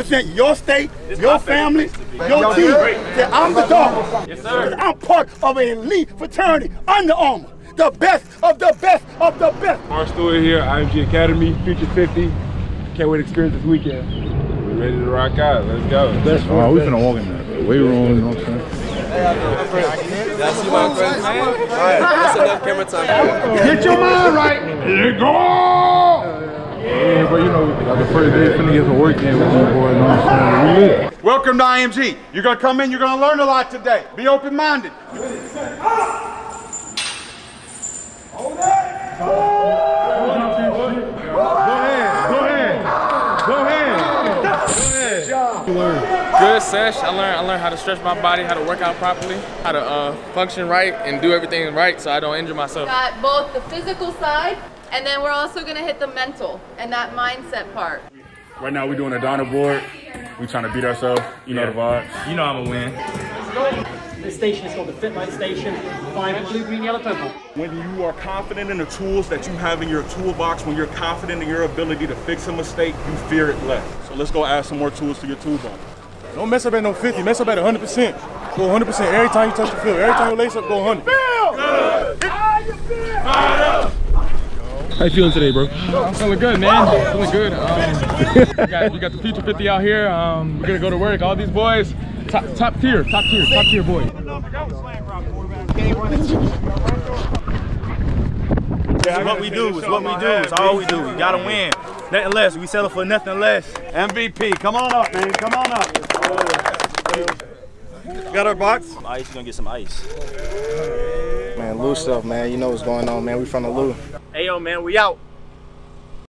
represent your state, your family, your team. Say, I'm the dog. Yes, sir. I'm part of an elite fraternity, Under Armour. The best of the best of the best. Mark Stewart here, IMG Academy, Future 50. Can't wait to experience this weekend. We're ready to rock out. Let's go. Best oh, we finna walk in there. Weight room, you know what I'm saying? That's you, my friend, man. All right, that's enough camera time. Get your mind right. Here go. But you know, like the first day, finna get some work in with you, boy. You know what I'm saying? We lit. Welcome to IMG. You're gonna come in, you're gonna learn a lot today. Be open-minded. Hold it. Go ahead. Go ahead. Go ahead. Go ahead. Good sesh. I learned I learned how to stretch my body, how to work out properly, how to uh, function right and do everything right so I don't injure myself. Got both the physical side and then we're also gonna hit the mental and that mindset part. Right now we're doing a Donna board. We're trying to beat ourselves. You know the vibes. You know I'm gonna win. This station is called the FitLight Station. Five blue, green, yellow, purple. When you are confident in the tools that you have in your toolbox, when you're confident in your ability to fix a mistake, you fear it less. So let's go add some more tools to your toolbox. Don't mess up at no 50, mess up at 100%. Go 100% every time you touch the field. Every time you lace up, go 100. How you feeling today, bro? I'm feeling good, man. I'm Feeling good. Um, we, got, we got the Future 50 out here. Um, we're gonna go to work. All these boys, top, top tier, top tier, top tier boys. It's what we do. It's what we do. It's all we do. We gotta win. Nothing less. We settle for nothing less. MVP, come on up, man. Come on up. Got our box? Some ice. You gonna get some ice. Man, Lou stuff, man. You know what's going on, man. We from the Lou. Hey, yo, man. We out.